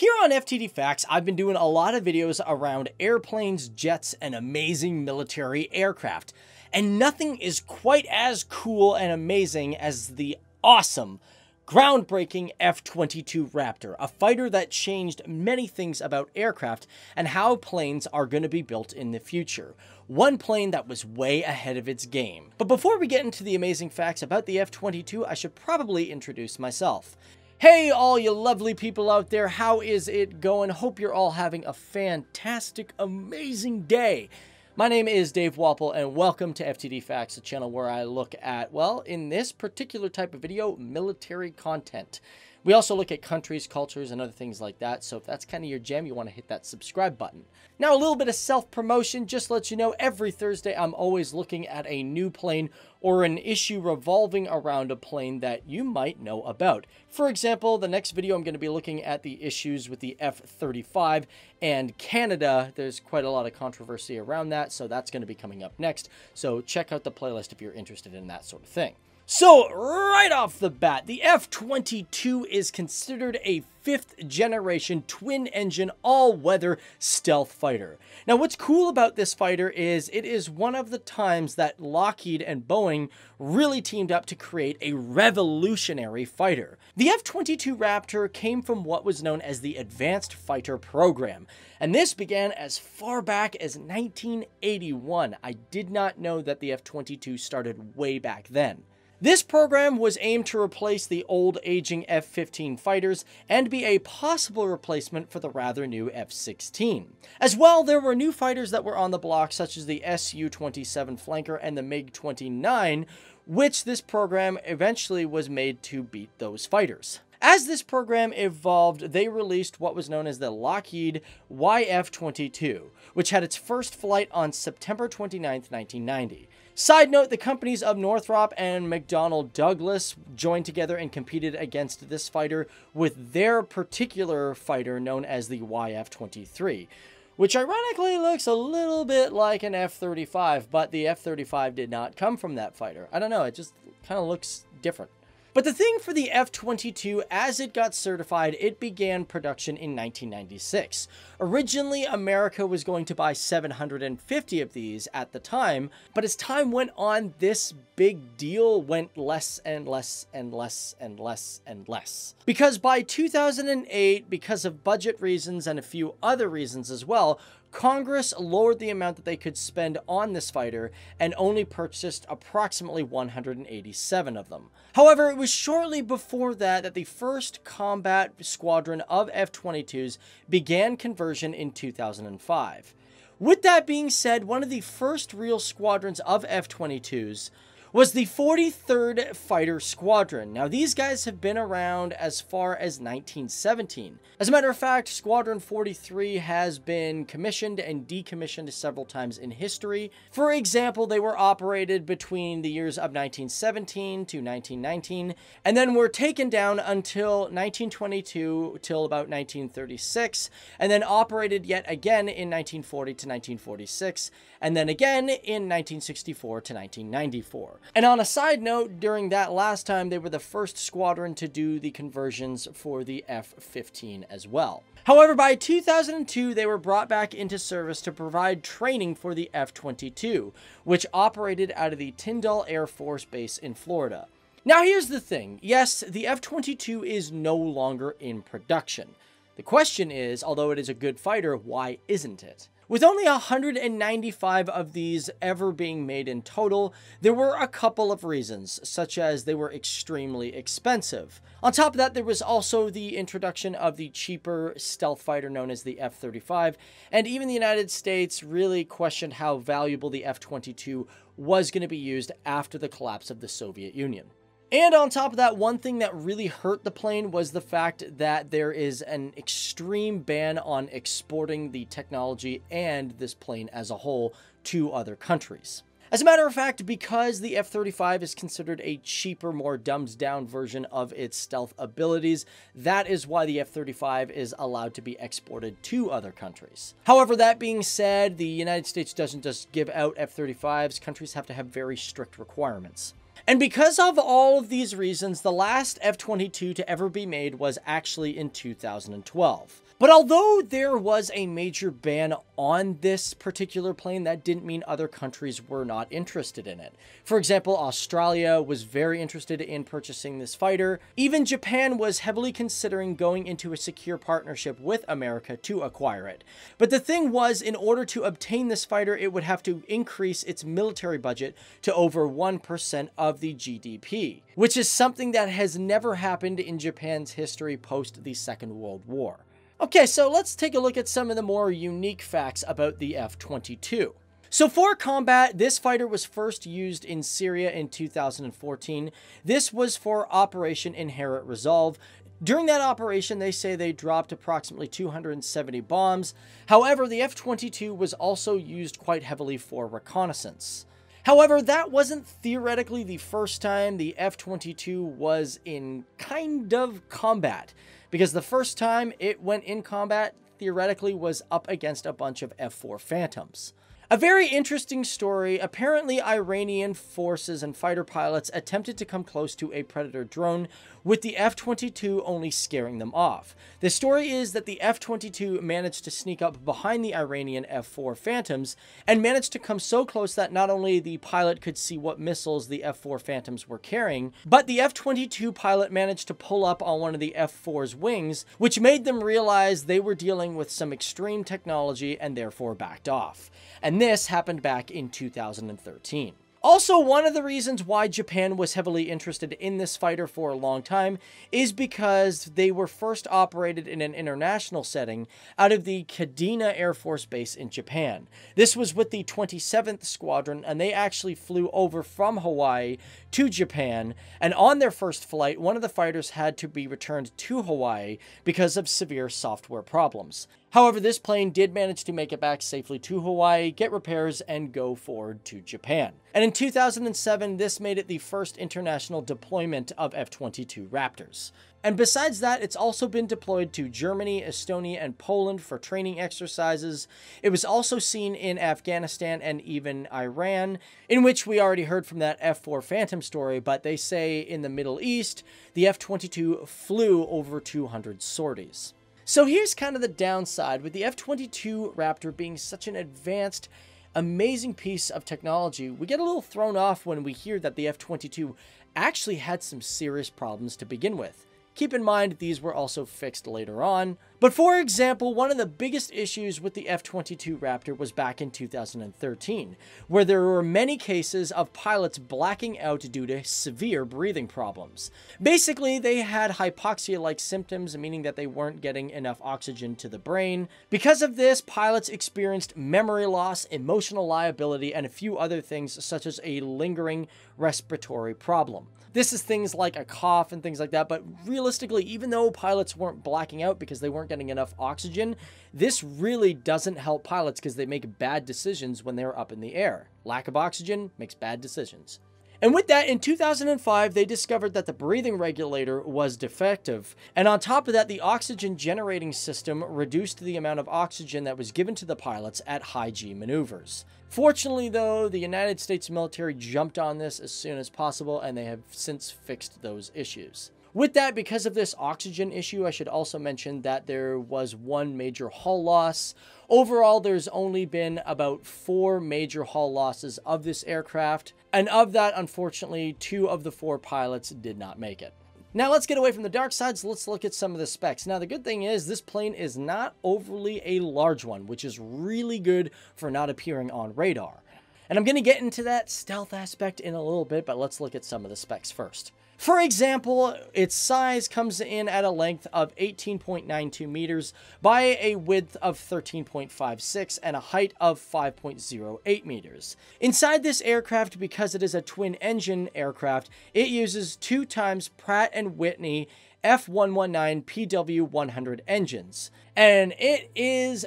Here on FTD Facts, I've been doing a lot of videos around airplanes, jets, and amazing military aircraft. And nothing is quite as cool and amazing as the awesome, groundbreaking F-22 Raptor, a fighter that changed many things about aircraft and how planes are going to be built in the future. One plane that was way ahead of its game. But before we get into the amazing facts about the F-22, I should probably introduce myself. Hey, all you lovely people out there, how is it going? Hope you're all having a fantastic, amazing day. My name is Dave Walpole, and welcome to FTD Facts, a channel where I look at, well, in this particular type of video, military content. We also look at countries, cultures, and other things like that, so if that's kind of your jam, you want to hit that subscribe button. Now, a little bit of self-promotion, just let you know, every Thursday I'm always looking at a new plane or an issue revolving around a plane that you might know about. For example, the next video I'm going to be looking at the issues with the F-35 and Canada. There's quite a lot of controversy around that, so that's going to be coming up next. So check out the playlist if you're interested in that sort of thing. So, right off the bat, the F-22 is considered a fifth generation twin engine all weather stealth fighter. Now, what's cool about this fighter is it is one of the times that Lockheed and Boeing really teamed up to create a revolutionary fighter. The F 22 Raptor came from what was known as the Advanced Fighter Program, and this began as far back as 1981. I did not know that the F 22 started way back then. This program was aimed to replace the old aging F-15 fighters and be a possible replacement for the rather new F-16. As well, there were new fighters that were on the block such as the Su-27 Flanker and the MiG-29, which this program eventually was made to beat those fighters. As this program evolved, they released what was known as the Lockheed YF-22, which had its first flight on September 29, 1990. Side note, the companies of Northrop and McDonnell Douglas joined together and competed against this fighter with their particular fighter known as the YF-23 which ironically looks a little bit like an F-35, but the F-35 did not come from that fighter. I don't know, it just kind of looks different. But the thing for the F-22, as it got certified, it began production in 1996. Originally, America was going to buy 750 of these at the time, but as time went on, this big deal went less and less and less and less and less. Because by 2008, because of budget reasons and a few other reasons as well, Congress lowered the amount that they could spend on this fighter and only purchased approximately 187 of them. However, it was shortly before that that the first combat squadron of F-22s began conversion in 2005. With that being said, one of the first real squadrons of F-22s was the 43rd Fighter Squadron. Now, these guys have been around as far as 1917. As a matter of fact, Squadron 43 has been commissioned and decommissioned several times in history. For example, they were operated between the years of 1917 to 1919, and then were taken down until 1922 till about 1936, and then operated yet again in 1940 to 1946, and then again in 1964 to 1994. And on a side note, during that last time, they were the first squadron to do the conversions for the F-15 as well. However, by 2002, they were brought back into service to provide training for the F-22, which operated out of the Tyndall Air Force Base in Florida. Now here's the thing. Yes, the F-22 is no longer in production. The question is, although it is a good fighter, why isn't it? With only 195 of these ever being made in total, there were a couple of reasons, such as they were extremely expensive. On top of that, there was also the introduction of the cheaper stealth fighter known as the F-35, and even the United States really questioned how valuable the F-22 was going to be used after the collapse of the Soviet Union. And on top of that, one thing that really hurt the plane was the fact that there is an extreme ban on exporting the technology and this plane as a whole to other countries. As a matter of fact, because the F-35 is considered a cheaper, more dumbed down version of its stealth abilities, that is why the F-35 is allowed to be exported to other countries. However, that being said, the United States doesn't just give out F-35s, countries have to have very strict requirements. And because of all of these reasons, the last F-22 to ever be made was actually in 2012. But although there was a major ban on this particular plane, that didn't mean other countries were not interested in it. For example, Australia was very interested in purchasing this fighter. Even Japan was heavily considering going into a secure partnership with America to acquire it. But the thing was, in order to obtain this fighter, it would have to increase its military budget to over 1% of the GDP, which is something that has never happened in Japan's history post the Second World War. Okay, so let's take a look at some of the more unique facts about the F-22. So for combat, this fighter was first used in Syria in 2014. This was for Operation Inherent Resolve. During that operation, they say they dropped approximately 270 bombs. However, the F-22 was also used quite heavily for reconnaissance. However, that wasn't theoretically the first time the F-22 was in kind of combat because the first time it went in combat theoretically was up against a bunch of F4 Phantoms. A very interesting story. Apparently, Iranian forces and fighter pilots attempted to come close to a Predator drone, with the F-22 only scaring them off. The story is that the F-22 managed to sneak up behind the Iranian F-4 Phantoms and managed to come so close that not only the pilot could see what missiles the F-4 Phantoms were carrying, but the F-22 pilot managed to pull up on one of the F-4's wings, which made them realize they were dealing with some extreme technology and therefore backed off and this happened back in 2013. Also, one of the reasons why Japan was heavily interested in this fighter for a long time is because they were first operated in an international setting out of the Kadena Air Force Base in Japan. This was with the 27th Squadron, and they actually flew over from Hawaii to Japan. And on their first flight, one of the fighters had to be returned to Hawaii because of severe software problems. However, this plane did manage to make it back safely to Hawaii, get repairs, and go forward to Japan. And in 2007, this made it the first international deployment of F-22 Raptors. And besides that, it's also been deployed to Germany, Estonia, and Poland for training exercises. It was also seen in Afghanistan and even Iran, in which we already heard from that F-4 Phantom story, but they say in the Middle East, the F-22 flew over 200 sorties. So here's kind of the downside with the F-22 Raptor being such an advanced, amazing piece of technology, we get a little thrown off when we hear that the F-22 actually had some serious problems to begin with. Keep in mind, these were also fixed later on. But for example, one of the biggest issues with the F-22 Raptor was back in 2013, where there were many cases of pilots blacking out due to severe breathing problems. Basically, they had hypoxia-like symptoms, meaning that they weren't getting enough oxygen to the brain. Because of this, pilots experienced memory loss, emotional liability, and a few other things such as a lingering respiratory problem. This is things like a cough and things like that, but realistically, even though pilots weren't blacking out because they weren't getting enough oxygen, this really doesn't help pilots because they make bad decisions when they're up in the air. Lack of oxygen makes bad decisions. And with that, in 2005, they discovered that the breathing regulator was defective. And on top of that, the oxygen generating system reduced the amount of oxygen that was given to the pilots at high G maneuvers. Fortunately, though, the United States military jumped on this as soon as possible, and they have since fixed those issues. With that, because of this oxygen issue, I should also mention that there was one major hull loss. Overall, there's only been about four major hull losses of this aircraft, and of that, unfortunately, two of the four pilots did not make it. Now let's get away from the dark sides, let's look at some of the specs. Now the good thing is this plane is not overly a large one, which is really good for not appearing on radar. And I'm going to get into that stealth aspect in a little bit, but let's look at some of the specs first. For example, its size comes in at a length of 18.92 meters by a width of 13.56 and a height of 5.08 meters. Inside this aircraft, because it is a twin-engine aircraft, it uses two times Pratt & Whitney F119 PW100 engines. And it is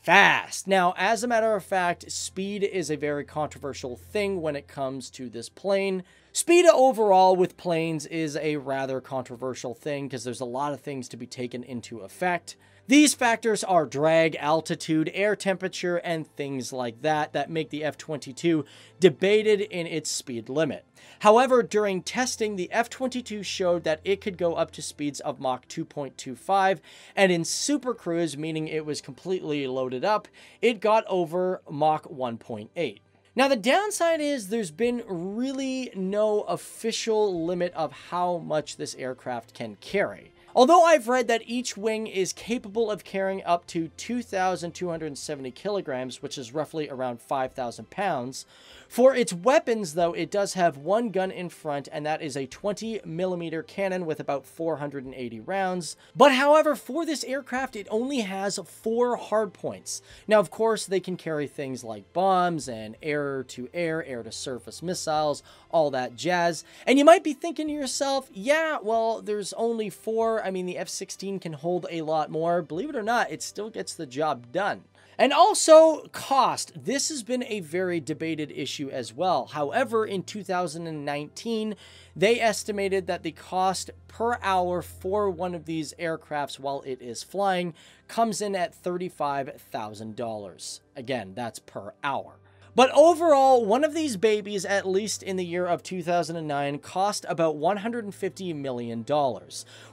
fast. Now, as a matter of fact, speed is a very controversial thing when it comes to this plane. Speed overall with planes is a rather controversial thing because there's a lot of things to be taken into effect. These factors are drag, altitude, air temperature, and things like that that make the F-22 debated in its speed limit. However, during testing, the F-22 showed that it could go up to speeds of Mach 2.25, and in Super Cruise, meaning it was completely loaded up, it got over Mach 1.8. Now, the downside is there's been really no official limit of how much this aircraft can carry. Although I've read that each wing is capable of carrying up to 2,270 kilograms, which is roughly around 5,000 pounds, for its weapons, though, it does have one gun in front, and that is a 20 millimeter cannon with about 480 rounds. But however, for this aircraft, it only has four hardpoints. Now, of course, they can carry things like bombs and air-to-air, air-to-surface missiles, all that jazz. And you might be thinking to yourself, yeah, well, there's only four. I mean, the F-16 can hold a lot more. Believe it or not, it still gets the job done. And also cost. This has been a very debated issue as well. However, in 2019, they estimated that the cost per hour for one of these aircrafts while it is flying comes in at $35,000. Again, that's per hour. But overall, one of these babies, at least in the year of 2009, cost about $150 million,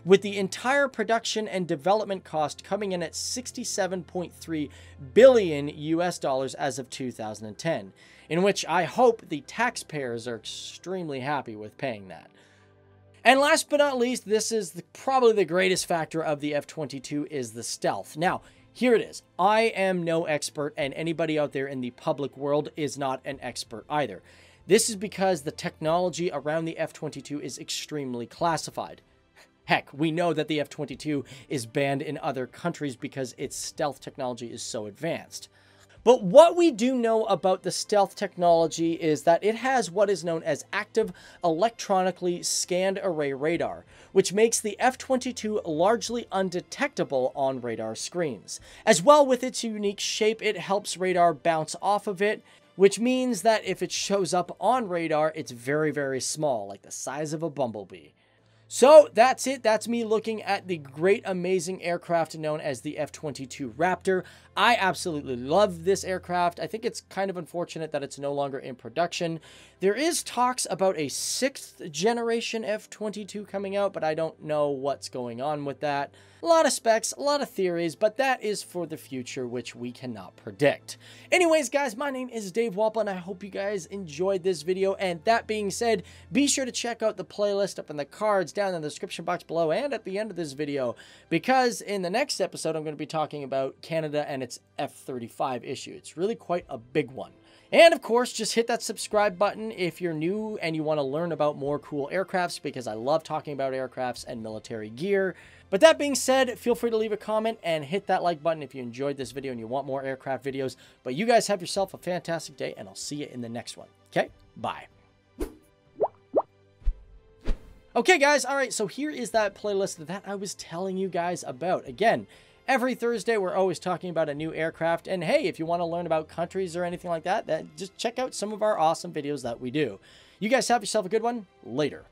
with the entire production and development cost coming in at 67.3 billion US dollars as of 2010, in which I hope the taxpayers are extremely happy with paying that. And last but not least, this is the, probably the greatest factor of the F-22 is the stealth. Now, here it is. I am no expert, and anybody out there in the public world is not an expert either. This is because the technology around the F-22 is extremely classified. Heck, we know that the F-22 is banned in other countries because its stealth technology is so advanced. But what we do know about the stealth technology is that it has what is known as active electronically scanned array radar, which makes the F-22 largely undetectable on radar screens. As well with its unique shape, it helps radar bounce off of it, which means that if it shows up on radar, it's very, very small, like the size of a bumblebee. So that's it. That's me looking at the great, amazing aircraft known as the F-22 Raptor. I absolutely love this aircraft. I think it's kind of unfortunate that it's no longer in production. There is talks about a sixth generation F-22 coming out, but I don't know what's going on with that. A lot of specs, a lot of theories, but that is for the future, which we cannot predict. Anyways, guys, my name is Dave Walpole, and I hope you guys enjoyed this video. And that being said, be sure to check out the playlist up in the cards down in the description box below and at the end of this video, because in the next episode, I'm going to be talking about Canada and its F-35 issue. It's really quite a big one. And of course, just hit that subscribe button if you're new and you want to learn about more cool aircrafts because I love talking about aircrafts and military gear. But that being said, feel free to leave a comment and hit that like button if you enjoyed this video and you want more aircraft videos. But you guys have yourself a fantastic day and I'll see you in the next one. Okay? Bye. Okay, guys. All right. So here is that playlist that I was telling you guys about. Again, Every Thursday, we're always talking about a new aircraft. And hey, if you want to learn about countries or anything like that, that just check out some of our awesome videos that we do. You guys have yourself a good one. Later.